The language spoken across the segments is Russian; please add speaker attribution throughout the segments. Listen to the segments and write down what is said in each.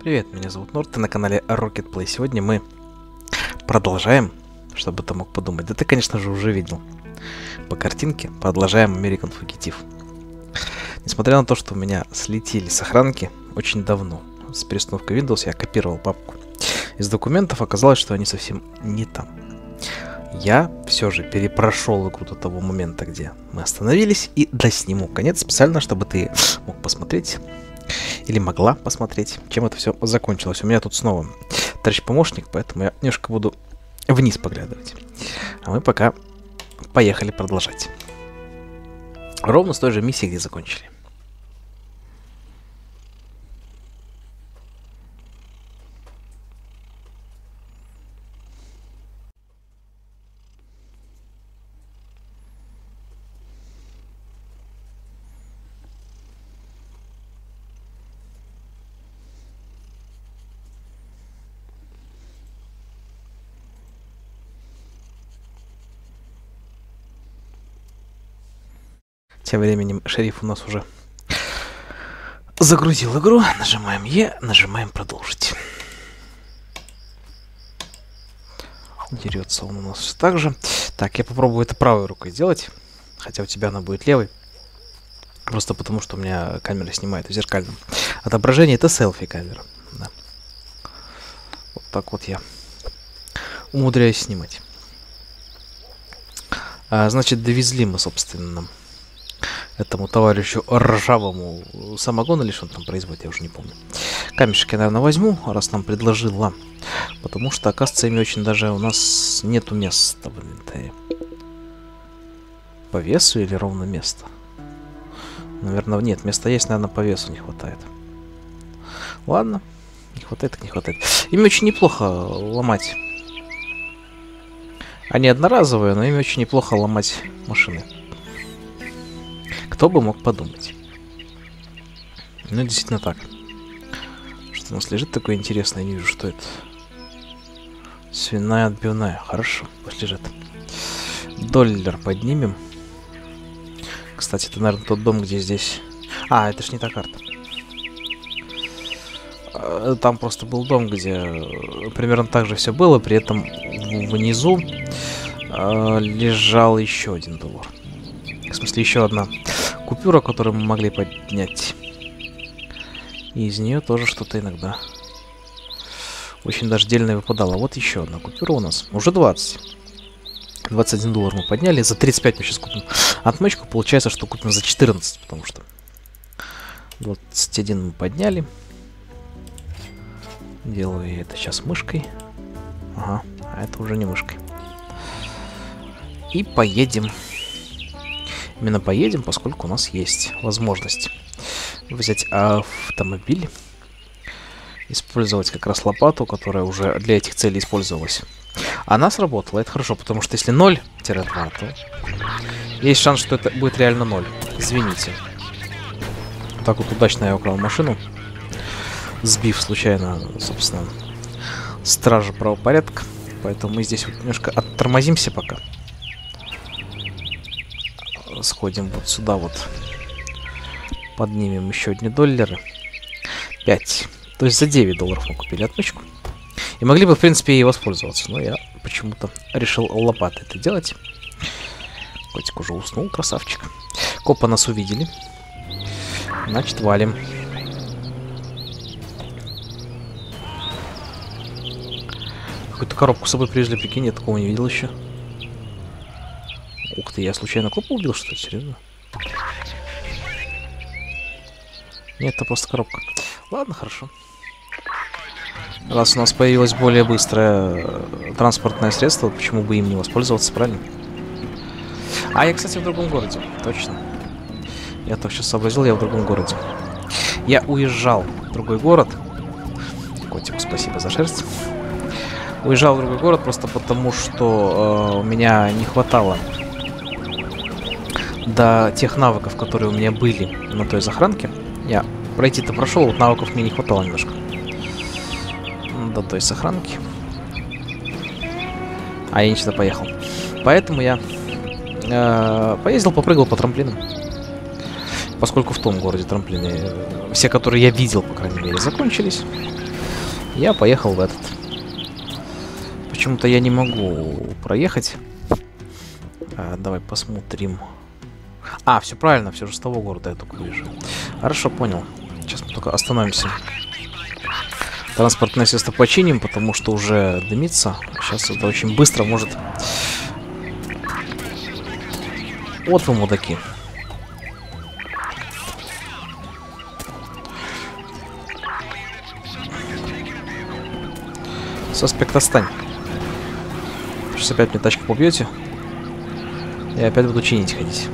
Speaker 1: Привет, меня зовут Норд, ты на канале Rocket Play. Сегодня мы продолжаем, чтобы ты мог подумать. Да ты, конечно же, уже видел. По картинке продолжаем American Fugitive. Несмотря на то, что у меня слетели сохранки очень давно, с перестановкой Windows я копировал папку. Из документов оказалось, что они совсем не там. Я все же перепрошел игру до того момента, где мы остановились, и досниму конец специально, чтобы ты мог посмотреть или могла посмотреть, чем это все закончилось. У меня тут снова товарищ помощник, поэтому я немножко буду вниз поглядывать. А мы пока поехали продолжать. Ровно с той же миссии, где закончили. Тем временем шериф у нас уже загрузил игру. Нажимаем Е, нажимаем продолжить. Дерется он у нас также. Так, я попробую это правой рукой сделать. Хотя у тебя она будет левой. Просто потому, что у меня камера снимает в зеркальном. Отображение это селфи камера. Да. Вот так вот я умудряюсь снимать. А, значит, довезли мы, собственно, этому товарищу ржавому самогон или что он там производит, я уже не помню. Камешек я, наверное, возьму, раз нам предложила. Потому что, оказывается, ими очень даже у нас нету места в инвентаре. По весу или ровно место? Наверное, нет, места есть, наверное, по весу не хватает. Ладно, не хватает, так не хватает. Ими очень неплохо ломать. Они одноразовые, но ими очень неплохо ломать машины. Кто бы мог подумать? Ну, действительно так. Что у нас лежит такое интересное, не вижу, что это. Свиная отбивная. Хорошо, пусть лежит. Доллар поднимем. Кстати, это, наверное, тот дом, где здесь... А, это ж не та карта. А, там просто был дом, где примерно так же все было, при этом внизу э, лежал еще один доллар. В смысле, еще одна купюра, которую мы могли поднять. И из нее тоже что-то иногда очень даже дельное выпадало. Вот еще одна купюра у нас. Уже 20. 21 доллар мы подняли. За 35 мы сейчас купим отмычку. Получается, что купим за 14, потому что 21 мы подняли. Делаю это сейчас мышкой. Ага, а это уже не мышкой. И поедем Именно поедем, поскольку у нас есть возможность взять автомобиль, использовать как раз лопату, которая уже для этих целей использовалась. Она сработала, это хорошо, потому что если 0-2, то есть шанс, что это будет реально 0. Извините. Так вот удачно я украл машину, сбив случайно, собственно, стража правопорядка. Поэтому мы здесь вот немножко оттормозимся пока сходим вот сюда вот. Поднимем еще одни доллары. 5. То есть за 9 долларов мы купили отмычку. И могли бы, в принципе, и воспользоваться. Но я почему-то решил лопатой это делать. Котик уже уснул, красавчик. Копа нас увидели. Значит, валим. Какую-то коробку с собой привезли, прикинь, я такого не видел еще. Ух ты, я случайно копа убил, что ли? Серьезно? Нет, это просто коробка. Ладно, хорошо. Раз у нас появилось более быстрое э, транспортное средство, почему бы им не воспользоваться, правильно? А, я, кстати, в другом городе. Точно. Я так сейчас сообразил, я в другом городе. Я уезжал в другой город. Котику спасибо за шерсть. Уезжал в другой город просто потому, что э, у меня не хватало до тех навыков, которые у меня были на той захранке. Я пройти-то прошел, вот навыков мне не хватало немножко. До той сохранки. А я не сюда поехал. Поэтому я э, поездил, попрыгал по трамплинам. Поскольку в том городе трамплины, все, которые я видел, по крайней мере, закончились. Я поехал в этот. Почему-то я не могу проехать. А, давай посмотрим. А, все правильно, все же с того города я только вижу. Хорошо, понял. Сейчас мы только остановимся. Транспортное средство починим, потому что уже дымится. Сейчас это очень быстро может... Вот вы, мудаки. Саспект, отстань. Сейчас опять мне тачку побьете. Я опять буду чинить ходить.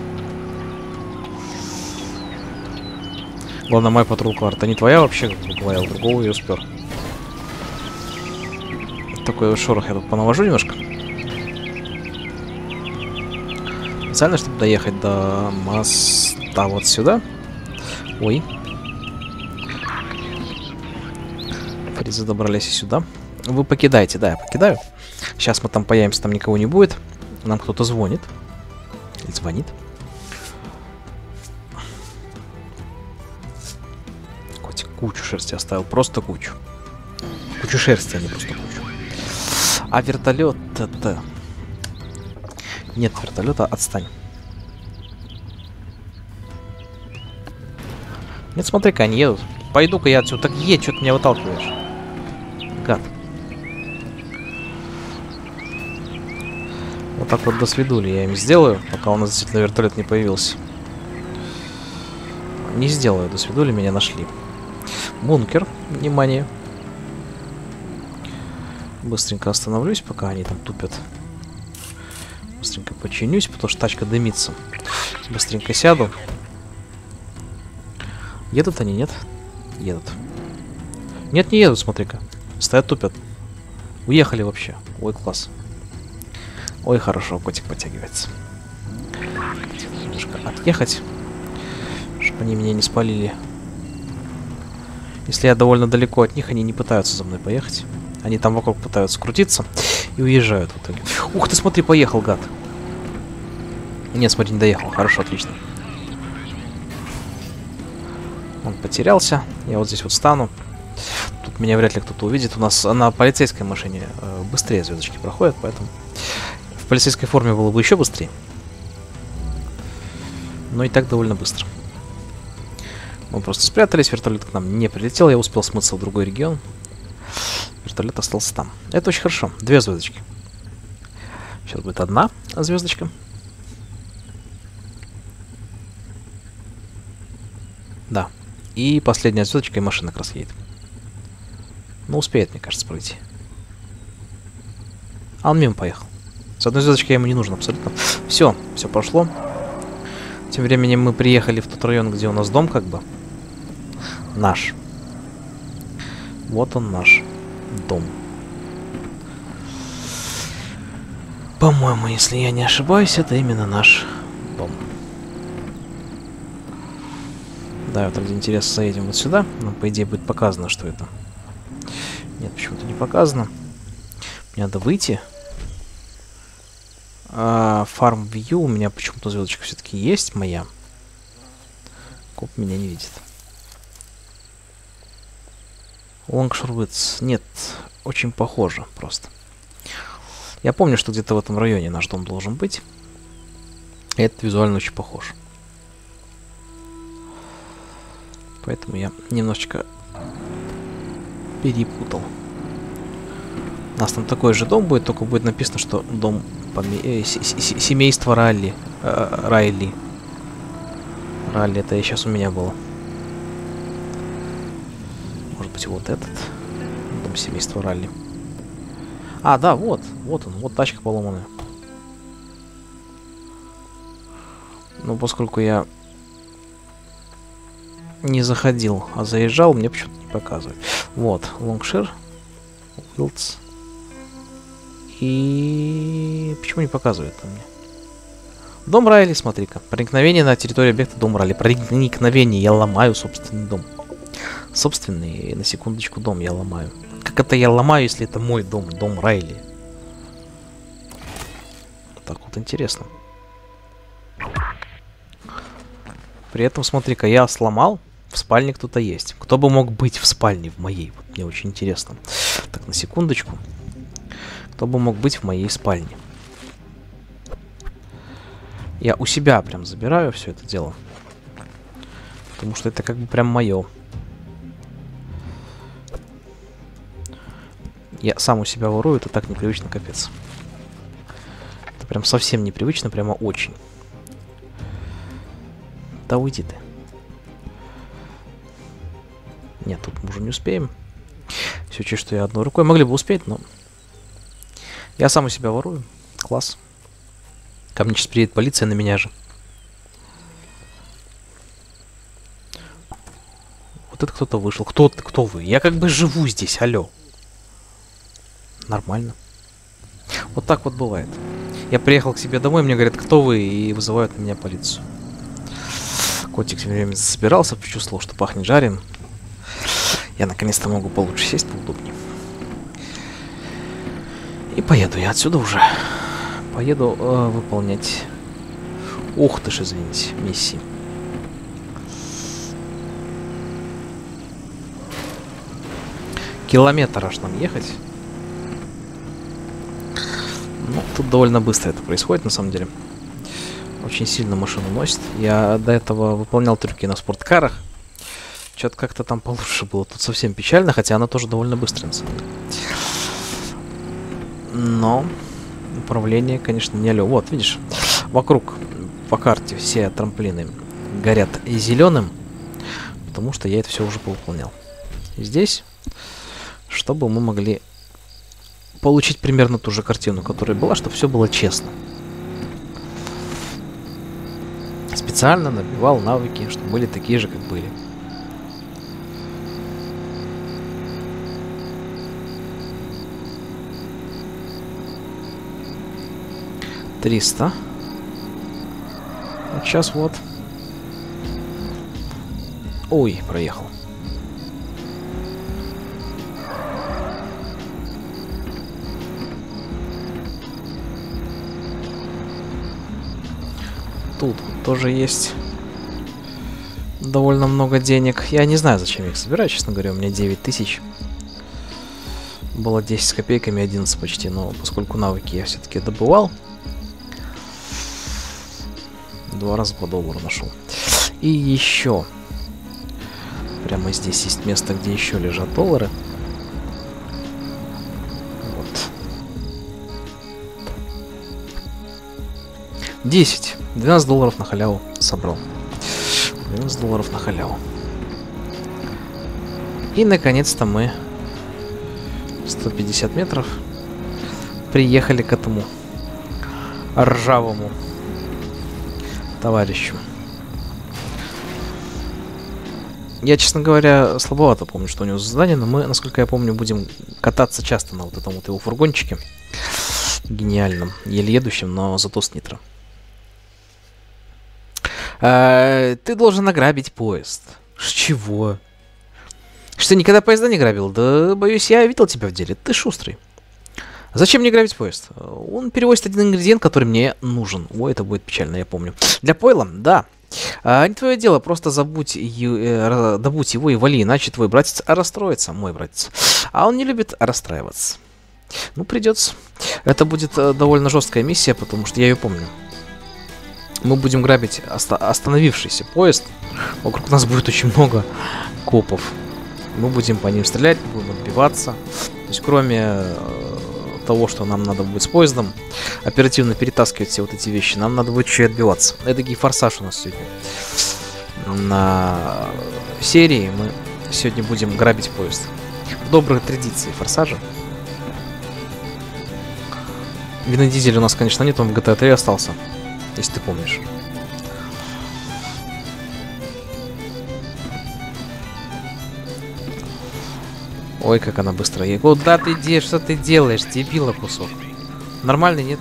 Speaker 1: Главное, моя патрул карта не твоя вообще, была, я у другого ее спер. Такой шорох я тут понавожу немножко. Специально, чтобы доехать до моста вот сюда. Ой. Фризы добрались и сюда. Вы покидаете, да, я покидаю. Сейчас мы там появимся, там никого не будет. Нам кто-то звонит. Или звонит. Кучу шерсти оставил, просто кучу. Кучу шерсти, а не просто кучу. А вертолет это... Нет вертолета, отстань. Нет, смотри-ка, они едут. Пойду-ка я отсюда. Так едь, что ты меня выталкиваешь? Гад. Вот так вот до свидули я им сделаю, пока у нас действительно вертолет не появился. Не сделаю, до свидули меня нашли. Бункер, внимание. Быстренько остановлюсь, пока они там тупят. Быстренько починюсь, потому что тачка дымится. Быстренько сяду. Едут они, нет? Едут. Нет, не едут, смотри-ка. Стоят, тупят. Уехали вообще. Ой, класс. Ой, хорошо, котик подтягивается. Немножко отъехать, чтобы они меня не спалили. Если я довольно далеко от них, они не пытаются за мной поехать. Они там вокруг пытаются крутиться и уезжают в итоге. Ух ты, смотри, поехал, гад. Нет, смотри, не доехал. Хорошо, отлично. Он потерялся. Я вот здесь вот стану. Тут меня вряд ли кто-то увидит. У нас на полицейской машине э, быстрее звездочки проходят, поэтому в полицейской форме было бы еще быстрее. Но и так довольно быстро. Мы просто спрятались, вертолет к нам не прилетел, я успел смыться в другой регион. Вертолет остался там. Это очень хорошо. Две звездочки. Сейчас будет одна звездочка. Да. И последняя звездочка, и машина как раз едет. Ну, успеет, мне кажется, пройти. А он мимо поехал. С одной звездочкой ему не нужно абсолютно. Все, все прошло. Тем временем мы приехали в тот район, где у нас дом, как бы. Наш. Вот он наш дом. По-моему, если я не ошибаюсь, это именно наш дом. Да, вот ради интереса заедем вот сюда. Нам, по идее, будет показано, что это. Нет, почему-то не показано. Мне надо выйти. А, Farm View у меня почему-то звездочка все-таки есть моя. Коп меня не видит. Longshore Нет, очень похоже просто. Я помню, что где-то в этом районе наш дом должен быть. Это визуально очень похож. Поэтому я немножечко перепутал. У нас там такой же дом будет, только будет написано, что дом поме... э, семейства Ралли. Э, Райли. Ралли, это сейчас у меня было быть, вот этот. Дом семейства Ралли. А, да, вот. Вот он. Вот тачка поломанная. Но поскольку я не заходил, а заезжал, мне почему-то не показывает. Вот, лонгшир, Уилдс. И... Почему не показывает мне? Дом Райли, смотри-ка. Проникновение на территорию объекта Дом Райли. Проникновение, я ломаю собственный дом собственный, на секундочку, дом я ломаю. Как это я ломаю, если это мой дом, дом Райли? Так вот интересно. При этом, смотри-ка, я сломал, в спальне кто-то есть. Кто бы мог быть в спальне в моей? Вот мне очень интересно. Так, на секундочку. Кто бы мог быть в моей спальне? Я у себя прям забираю все это дело. Потому что это как бы прям мое. Я сам у себя ворую, это так непривычно, капец. Это прям совсем непривычно, прямо очень. Да уйди ты. Нет, тут мы уже не успеем. Все, чуть что я одной рукой. Могли бы успеть, но... Я сам у себя ворую. Класс. Ко мне сейчас приедет полиция на меня же. Вот это кто-то вышел. Кто, кто вы? Я как бы живу здесь, алло. Нормально. Вот так вот бывает. Я приехал к себе домой, мне говорят, кто вы, и вызывают на меня полицию. Котик все время собирался, почувствовал, что пахнет жареным. Я наконец-то могу получше сесть поудобнее. И поеду я отсюда уже. Поеду э, выполнять... Ух ты ж, извините, миссии. Километр аж нам ехать. Ну, тут довольно быстро это происходит, на самом деле. Очень сильно машину носит. Я до этого выполнял трюки на спорткарах. Что-то как-то там получше было. Тут совсем печально, хотя она тоже довольно быстрая, на самом деле. Но управление, конечно, не алё. Вот, видишь, вокруг по карте все трамплины горят зеленым, потому что я это все уже выполнял. Здесь, чтобы мы могли получить примерно ту же картину, которая была, чтобы все было честно. Специально набивал навыки, чтобы были такие же, как были. Триста. Вот сейчас вот. Ой, проехал. Тут тоже есть довольно много денег. Я не знаю, зачем я их собираю, честно говоря. У меня 9 тысяч. Было 10 с копейками, 11 почти. Но поскольку навыки я все-таки добывал, два раза по доллару нашел. И еще. Прямо здесь есть место, где еще лежат доллары. 10. 12 долларов на халяву собрал. 12 долларов на халяву. И наконец-то мы 150 метров приехали к этому ржавому товарищу. Я, честно говоря, слабовато помню, что у него задание, но мы, насколько я помню, будем кататься часто на вот этом вот его фургончике. Гениальном, еле едущем, но зато с нитро. А, ты должен ограбить поезд. С чего? Что, никогда поезда не грабил? Да, боюсь, я видел тебя в деле. Ты шустрый. Зачем мне грабить поезд? Он перевозит один ингредиент, который мне нужен. Ой, это будет печально, я помню. Для пойла? Да. А, не твое дело, просто забудь, э, добудь его и вали, иначе твой братец расстроится, мой братец. А он не любит расстраиваться. Ну, придется. Это будет э, довольно жесткая миссия, потому что я ее помню мы будем грабить оста остановившийся поезд. Вокруг нас будет очень много копов. Мы будем по ним стрелять, будем отбиваться. То есть кроме э, того, что нам надо будет с поездом оперативно перетаскивать все вот эти вещи, нам надо будет еще и отбиваться. Это форсаж у нас сегодня. На серии мы сегодня будем грабить поезд. В доброй традиции форсажа. Винодизель у нас, конечно, нет, он в GTA 3 остался если ты помнишь. Ой, как она быстро едет. Куда ты идешь? Что ты делаешь? Дебила кусок. Нормальный, нет?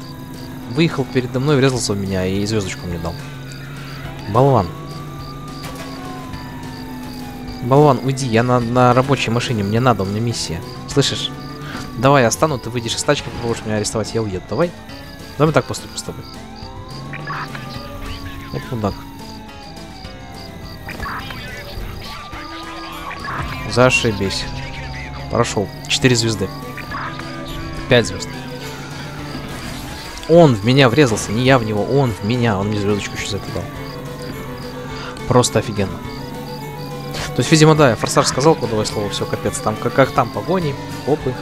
Speaker 1: Выехал передо мной, врезался в меня и звездочку мне дал. Болван. Болван, уйди, я на, на рабочей машине, мне надо, у меня миссия. Слышишь? Давай, я остану, ты выйдешь из тачки, попробуешь меня арестовать, я уеду, давай. Давай так поступим с тобой. Вот мудак. Зашибись. Прошел. Четыре звезды. 5 звезд. Он в меня врезался, не я в него, он в меня. Он мне звездочку еще за это дал. Просто офигенно. То есть, видимо, да, я форсаж сказал кодовое слово, все, капец. Там, как, как там, погони, опы.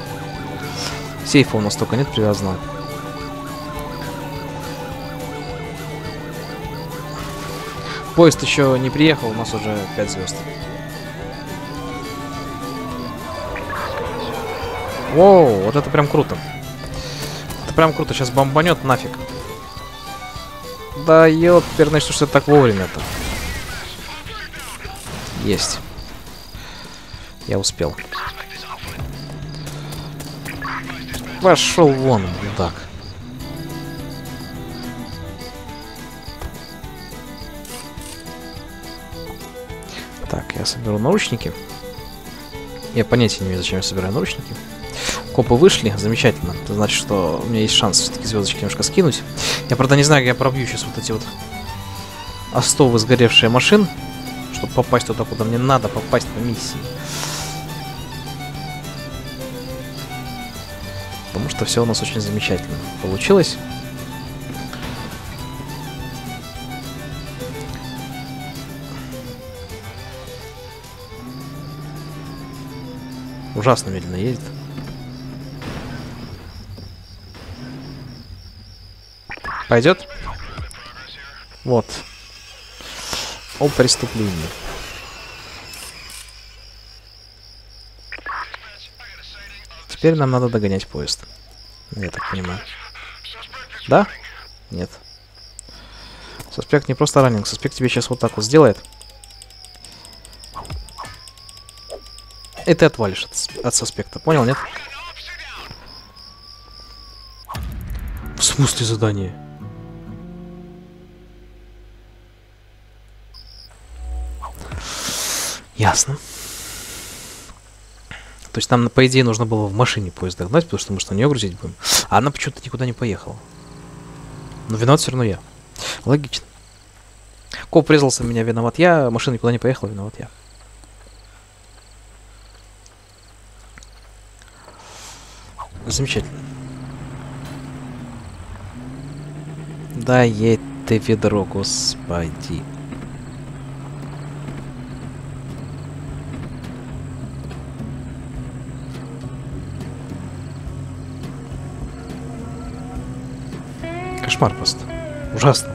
Speaker 1: Сейфа у нас только нет привязанного. Поезд еще не приехал, у нас уже 5 звезд. Воу, вот это прям круто. Это прям круто, сейчас бомбанет нафиг. Да ёперный, что ж это так вовремя-то? Есть. Я успел. Пошел вон. Так, я соберу наручники. Я понятия не имею, зачем я собираю наручники. Копы вышли, замечательно. Это значит, что у меня есть шанс все-таки звездочки немножко скинуть. Я, правда, не знаю, как я пробью сейчас вот эти вот остовы сгоревшие машин, чтобы попасть туда, куда мне надо попасть по миссии. Потому что все у нас очень замечательно получилось. Ужасно медленно едет. Пойдет? Вот. О преступлении. Теперь нам надо догонять поезд. Я так понимаю. Да? Нет. Суспект не просто ранен. Суспект тебе сейчас вот так вот сделает. И ты отвалишь от, от суспекта. Понял, нет? В смысле задание? Ясно. То есть нам, по идее, нужно было в машине поезд догнать, потому что мы что, нее грузить будем. А она почему-то никуда не поехала. Но виноват все равно я. Логично. Коп врезался в меня, виноват я. Машина никуда не поехала, виноват я. Замечательно. Да едь ты ведро, господи. Кошмар просто. Ужасно.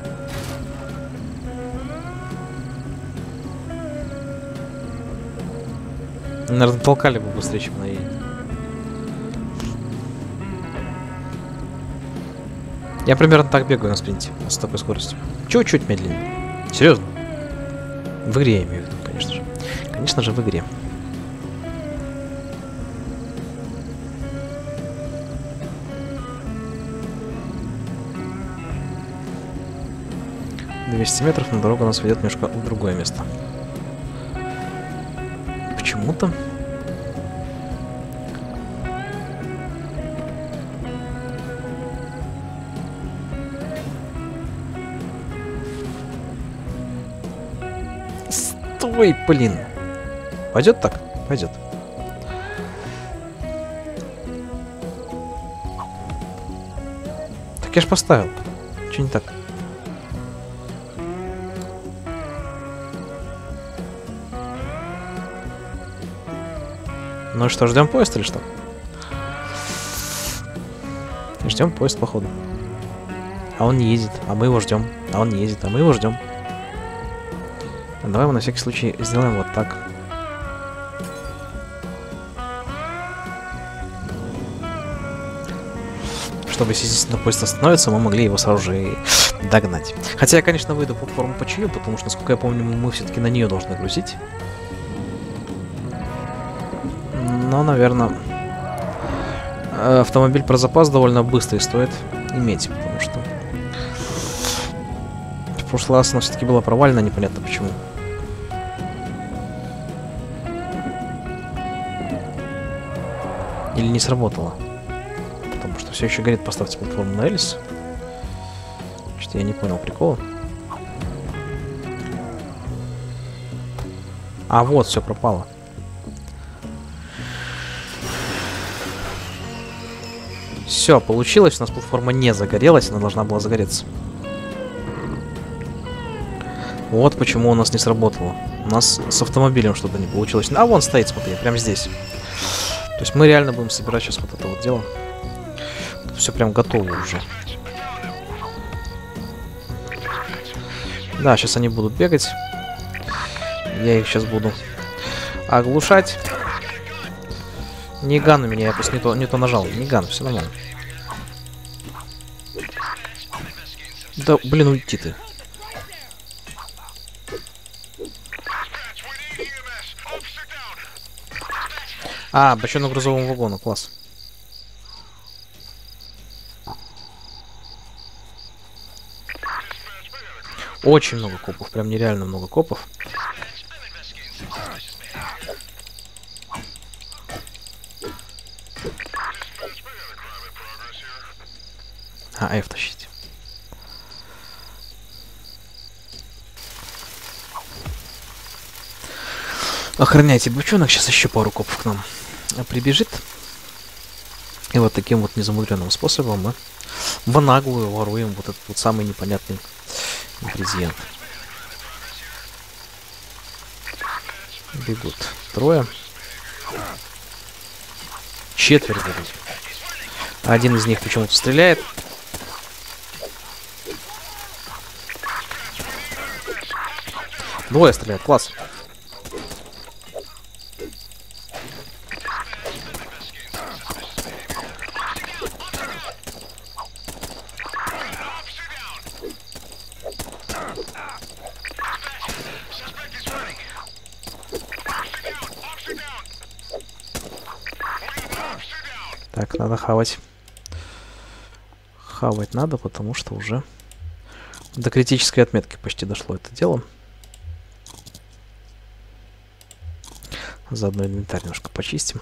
Speaker 1: Наверное, толкали бы быстрее, чем на едет. Я примерно так бегаю на спринте, с такой скоростью. Чуть-чуть медленнее. Серьезно. В игре я имею в виду, конечно же. Конечно же, в игре. 200 метров, но дорога нас ведет немножко в другое место. Почему-то... Стой, блин! Пойдет так? Пойдет. Так я ж поставил. Че не так? Ну что, ждем поезд или что? Ждем поезд, походу. А он не едет, а мы его ждем. А он не едет, а мы его ждем. Давай мы на всякий случай сделаем вот так. Чтобы если естественно поезд остановится, мы могли его сразу же и догнать. Хотя я, конечно, выйду по платформу починю, потому что, насколько я помню, мы все-таки на нее должны грузить. но, наверное, э, автомобиль про запас довольно быстрый стоит иметь, потому что в прошлый раз она все-таки была провалена, непонятно почему. Или не сработала. Потому что все еще говорит, поставьте платформу на Элис. Что я не понял прикола. А вот, все пропало. Все, получилось. У нас платформа не загорелась, она должна была загореться. Вот почему у нас не сработало. У нас с автомобилем что-то не получилось. А вон стоит, смотри, прямо здесь. То есть мы реально будем собирать сейчас вот это вот дело. Все прям готово уже. Да, сейчас они будут бегать. Я их сейчас буду оглушать. Не ган у меня, я просто не то, не то нажал. Не ган, все нормально. Да, блин, уйти ты. А, бочонок грузовому вагону, класс. Очень много копов, прям нереально много копов. А, F тащить. Охраняйте бочонок, сейчас еще пару копов к нам прибежит. И вот таким вот незамудренным способом мы в наглую воруем вот этот вот самый непонятный ингредиент. Бегут трое. Четверо бегут. Один из них почему-то стреляет. Двое стреляют, класс. Надо хавать. Хавать надо, потому что уже до критической отметки почти дошло это дело. Заодно инвентарь немножко почистим.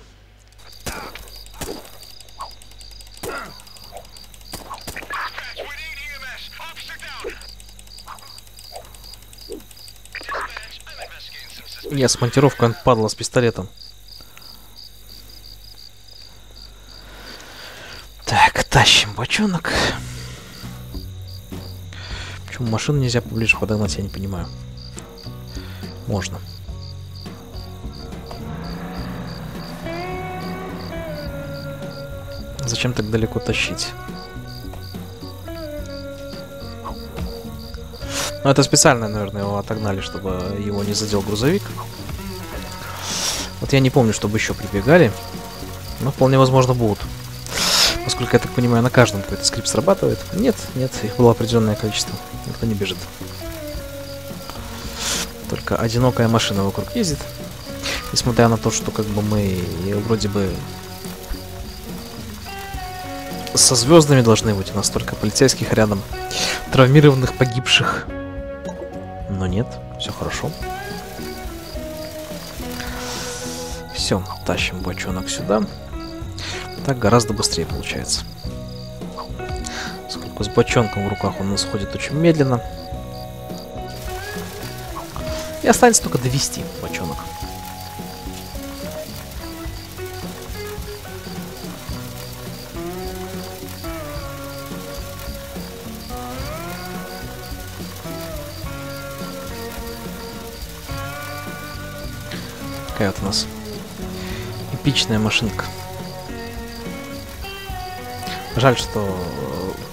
Speaker 1: Я с монтировкой он падла с пистолетом. Так, тащим бочонок. Почему машину нельзя поближе подогнать, я не понимаю. Можно. Зачем так далеко тащить? Ну, это специально, наверное, его отогнали, чтобы его не задел грузовик. Вот я не помню, чтобы еще прибегали. Но вполне возможно будут. Поскольку, я так понимаю, на каждом какой-то скрипт срабатывает. Нет, нет, их было определенное количество. Никто не бежит. Только одинокая машина вокруг ездит. Несмотря на то, что как бы мы вроде бы со звездами должны быть. У нас только полицейских рядом. Травмированных, погибших. Но нет, все хорошо. Все, тащим бочонок сюда. Так гораздо быстрее получается. Сколько с бочонком в руках он нас очень медленно. И останется только довести бочонок. Такая вот у нас эпичная машинка. Жаль, что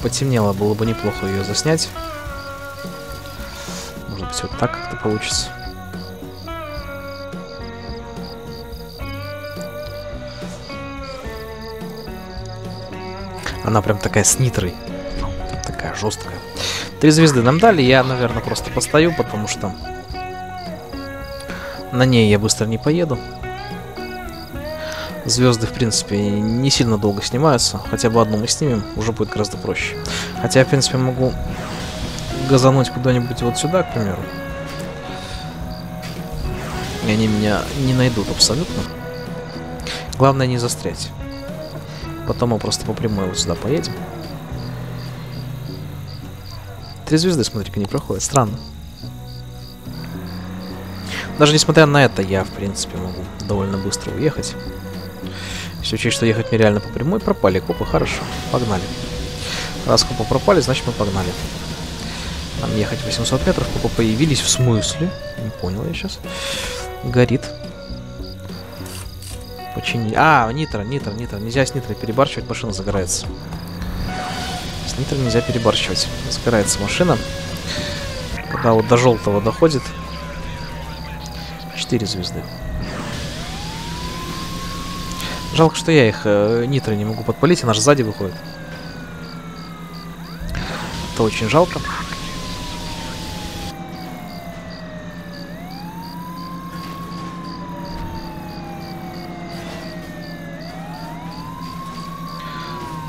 Speaker 1: потемнело, было бы неплохо ее заснять. Может быть, вот так как-то получится. Она прям такая с нитрой. Такая жесткая. Три звезды нам дали, я, наверное, просто постою, потому что на ней я быстро не поеду. Звезды, в принципе, не сильно долго снимаются. Хотя бы одну мы снимем, уже будет гораздо проще. Хотя, в принципе, могу газануть куда-нибудь вот сюда, к примеру. И они меня не найдут абсолютно. Главное не застрять. Потом мы просто по прямой вот сюда поедем. Три звезды, смотри-ка, не проходят. Странно. Даже несмотря на это, я, в принципе, могу довольно быстро уехать. Если учесть, что ехать нереально по прямой, пропали копы, хорошо. Погнали. Раз копы пропали, значит мы погнали. Нам ехать 800 метров, копы появились, в смысле? Не понял я сейчас. Горит. Почини. А, нитро, нитро, нитро. Нельзя с нитро перебарщивать, машина загорается. С нитро нельзя перебарщивать. Загорается машина. Когда вот до желтого доходит. 4 звезды. Жалко, что я их э, нитро не могу подпалить, она же сзади выходит. Это очень жалко.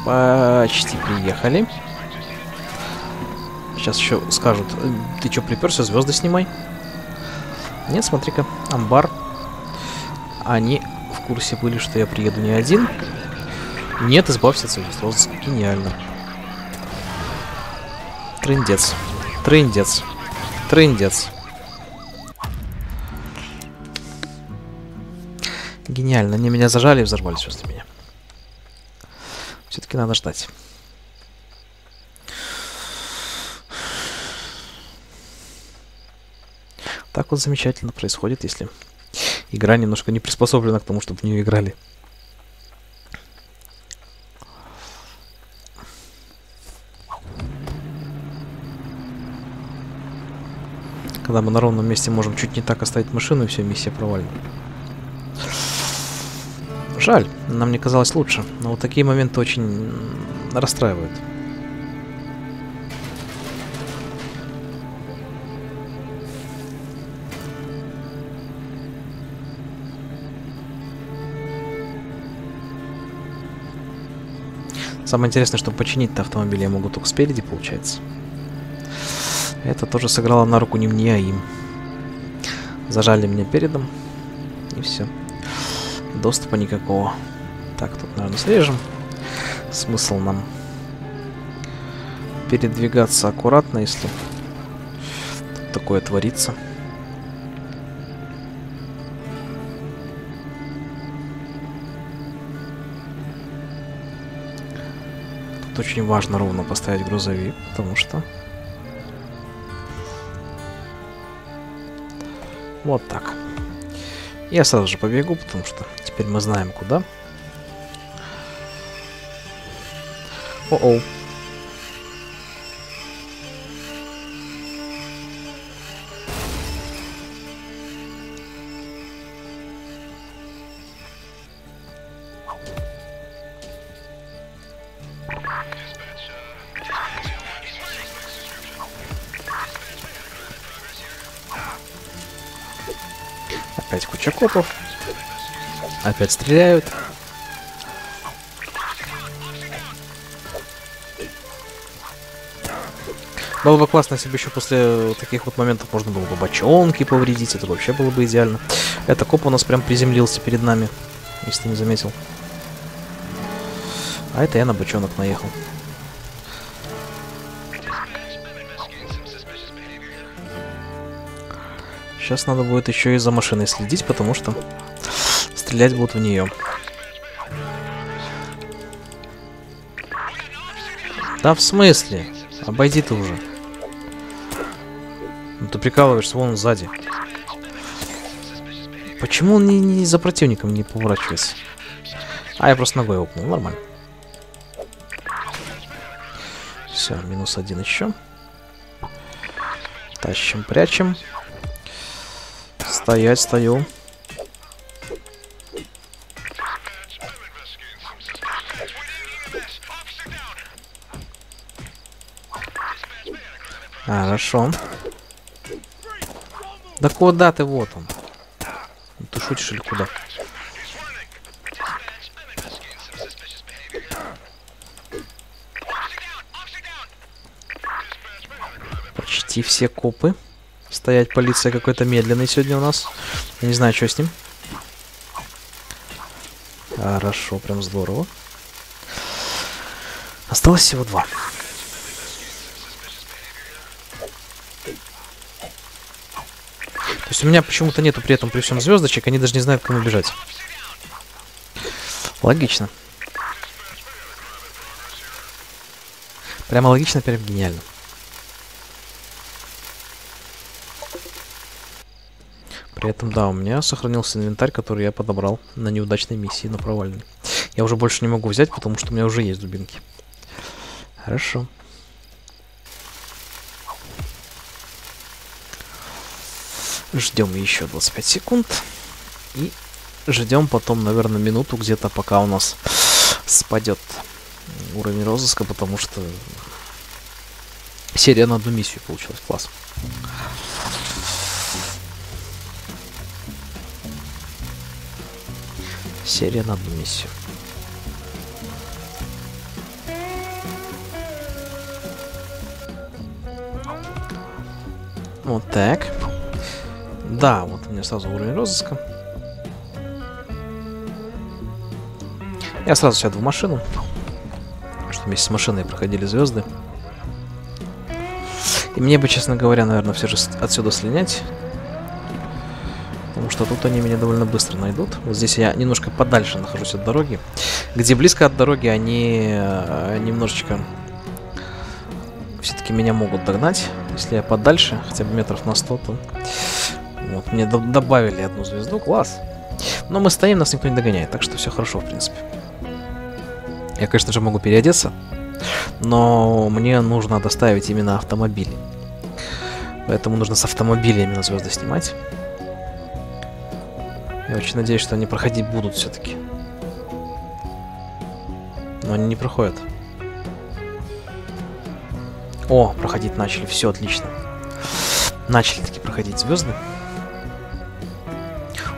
Speaker 1: Почти приехали. Сейчас еще скажут, «Э, ты что приперся, звезды снимай. Нет, смотри-ка, амбар. Они в курсе были, что я приеду не один. Нет, избавься от звезд. Розыск. Гениально. Трындец. Трындец. Трындец. Гениально. Они меня зажали и взорвались возле меня. Все-таки надо ждать. Так вот замечательно происходит, если игра немножко не приспособлена к тому, чтобы в нее играли. Когда мы на ровном месте можем чуть не так оставить машину, и все, миссия провалена. Жаль, нам не казалось лучше, но вот такие моменты очень расстраивают. Самое интересное, что починить-то автомобиль я могу только спереди, получается. Это тоже сыграло на руку не мне, а им. Зажали меня передом, и все доступа никакого. Так, тут, наверное, срежем. Смысл нам передвигаться аккуратно, если тут такое творится. Тут очень важно ровно поставить грузовик, потому что... Вот так. Я сразу же побегу, потому что теперь мы знаем куда. О-оу. Копов. Опять стреляют. Было бы классно, если бы еще после таких вот моментов можно было бы бочонки повредить. Это вообще было бы идеально. Это коп у нас прям приземлился перед нами, если ты не заметил. А это я на бочонок наехал. Сейчас надо будет еще и за машиной следить, потому что стрелять будут в нее. Да в смысле? Обойди ты уже. Ну ты прикалываешься, вон он сзади. Почему он не, не за противником не поворачивается? А, я просто ногой опнул, нормально. Все, минус один еще. Тащим, прячем. Стоять, стою. Хорошо. Да куда ты? Вот он. Ты шутишь или куда? Почти все копы. Стоять полиция какой-то медленный сегодня у нас. Я не знаю, что с ним. Хорошо, прям здорово. Осталось всего два. То есть у меня почему-то нету при этом при всем звездочек, они даже не знают, к кому бежать. Логично. Прямо логично, прям гениально. При этом, да, у меня сохранился инвентарь, который я подобрал на неудачной миссии, на провальной. Я уже больше не могу взять, потому что у меня уже есть дубинки. Хорошо. Ждем еще 25 секунд. И ждем потом, наверное, минуту где-то, пока у нас спадет уровень розыска, потому что серия на одну миссию получилась. Класс. Серия на одну миссию. Вот так. Да, вот у меня сразу уровень розыска. Я сразу сяду в машину. Что вместе с машиной проходили звезды. И мне бы, честно говоря, наверное, все же отсюда слинять. Что тут они меня довольно быстро найдут. Вот здесь я немножко подальше нахожусь от дороги. Где близко от дороги, они э, немножечко все-таки меня могут догнать. Если я подальше, хотя бы метров на 100, то... Вот, мне добавили одну звезду, класс. Но мы стоим, нас никто не догоняет, так что все хорошо, в принципе. Я, конечно же, могу переодеться, но мне нужно доставить именно автомобили. Поэтому нужно с автомобиля именно звезды снимать. Я очень надеюсь, что они проходить будут все-таки. Но они не проходят. О, проходить начали. Все отлично. Начали таки проходить звезды.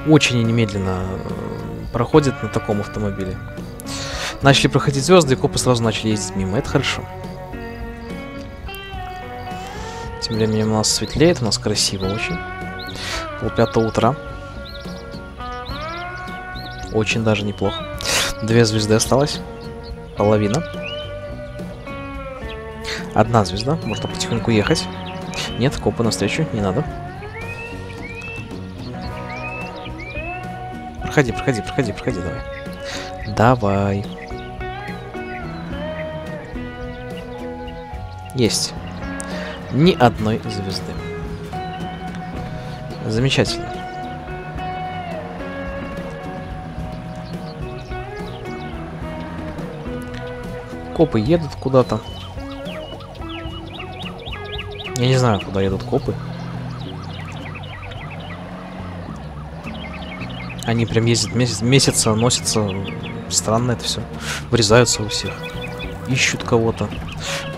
Speaker 1: Очень немедленно э, проходят на таком автомобиле. Начали проходить звезды, и копы сразу начали ездить мимо. Это хорошо. Тем временем у нас светлеет, у нас красиво очень. Пол пятого утра. Очень даже неплохо. Две звезды осталось. Половина. Одна звезда. Можно потихоньку ехать. Нет, копы навстречу. Не надо. Проходи, проходи, проходи, проходи, давай. Давай. Есть. Ни одной звезды. Замечательно. Копы едут куда-то. Я не знаю, куда едут копы. Они прям ездят месяц, месяца, носятся. Странно это все. Врезаются у всех. Ищут кого-то.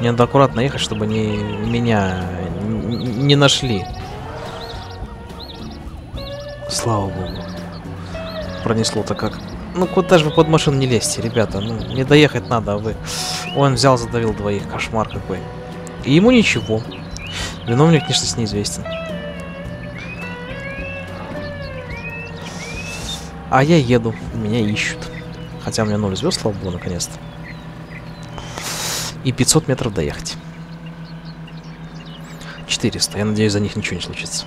Speaker 1: Мне надо аккуратно ехать, чтобы они меня не нашли. Слава богу. Пронесло-то как. Ну куда же вы под машину не лезьте, ребята? Ну, не доехать надо, а вы... Он взял, задавил двоих. Кошмар какой. И ему ничего. Виновник, конечно, неизвестен. А я еду, меня ищут. Хотя у меня 0 звезд, слава богу, наконец-то. И 500 метров доехать. 400. Я надеюсь, за них ничего не случится.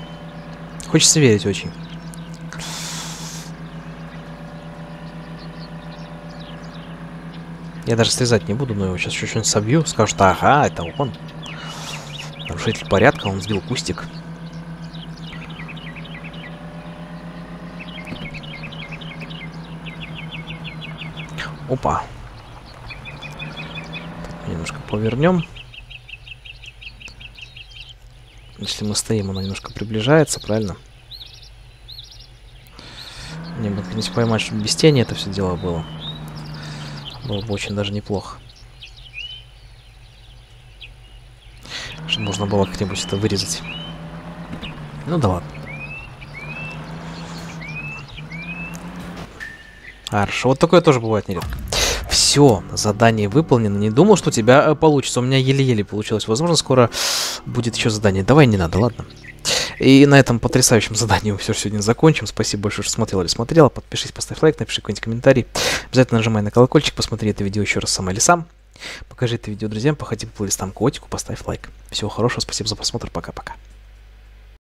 Speaker 1: Хочется верить очень. Я даже срезать не буду, но его сейчас чуть-чуть собью. Скажут, ага, это он. Нарушитель порядка, он сбил кустик. Опа. Немножко повернем. Если мы стоим, она немножко приближается, правильно? Мне бы, не поймать, чтобы без тени это все дело было. Было бы очень даже неплохо. Чтобы можно было как-нибудь это вырезать. Ну да ладно. Хорошо, вот такое тоже бывает нередко. Все, задание выполнено. Не думал, что у тебя э, получится. У меня еле-еле получилось. Возможно, скоро будет еще задание. Давай, не надо, ладно? И на этом потрясающем задании мы все сегодня закончим. Спасибо большое, что смотрел или смотрела. Подпишись, поставь лайк, напиши какой-нибудь комментарий. Обязательно нажимай на колокольчик, посмотри это видео еще раз сам или сам. Покажи это видео друзьям, походи по плейлистам котику, поставь лайк. Всего хорошего, спасибо за просмотр, пока-пока.